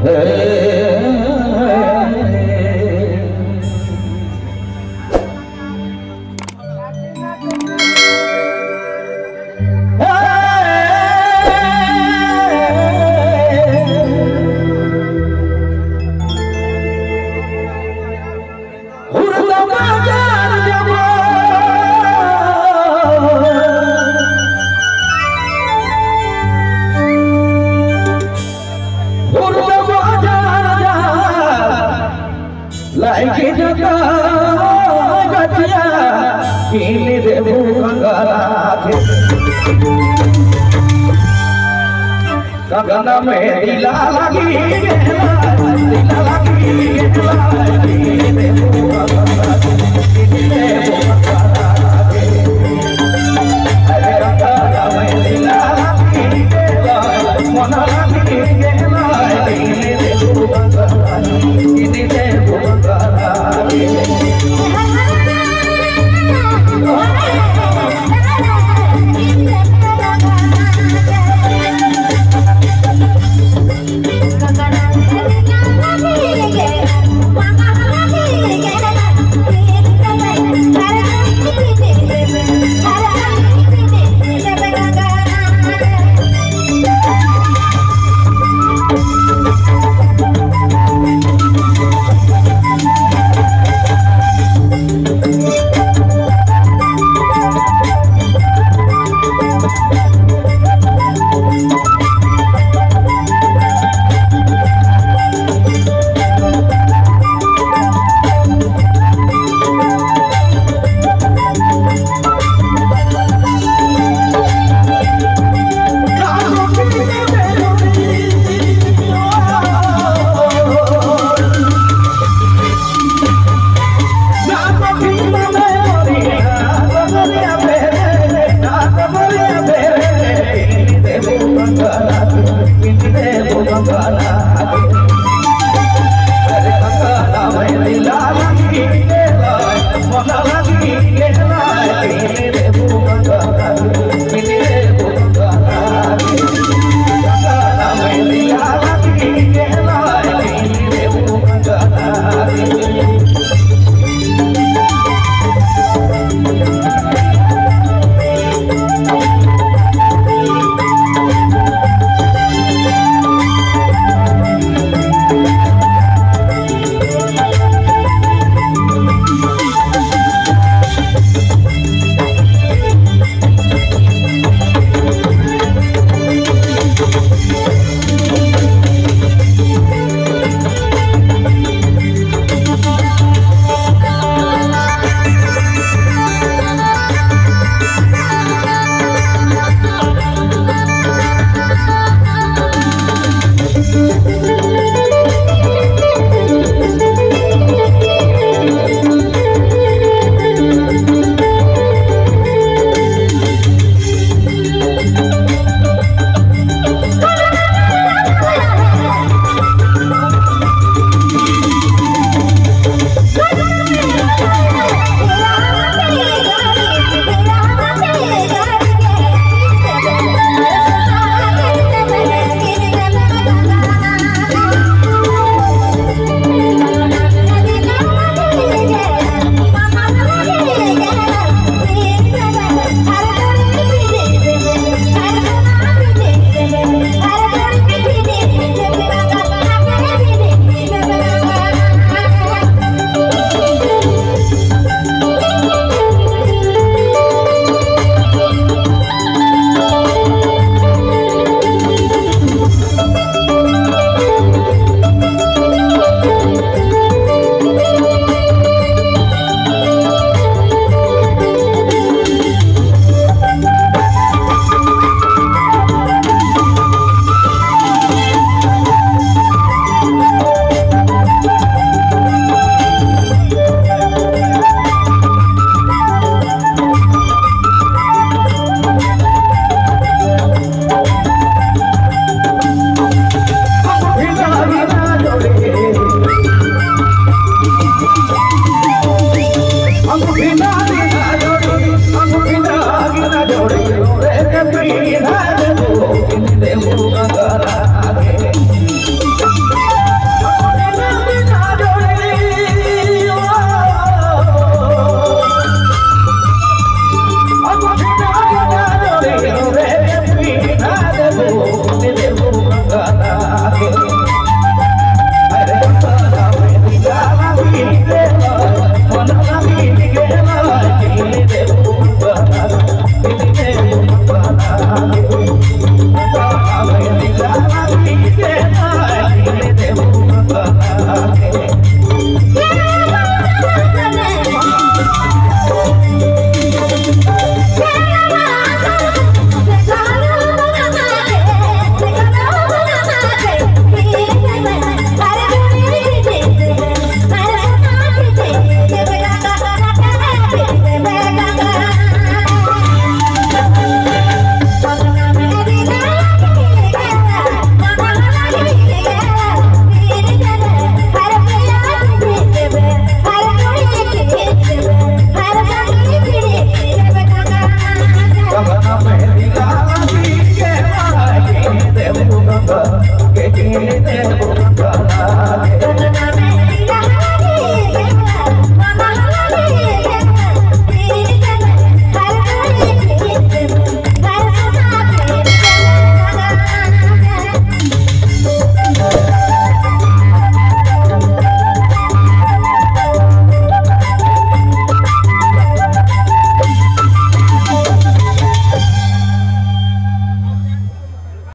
Oh, my God. Like जगा गतिया कीन देबू गंगारा के गगन में दिला लगी दिला लगी कीन देबू गंगारा के कीन देबू गंगारा के अरे गंगारा में दिला लगी मन लगी कीन देबू गंगारा कीन देबू Amen. Bala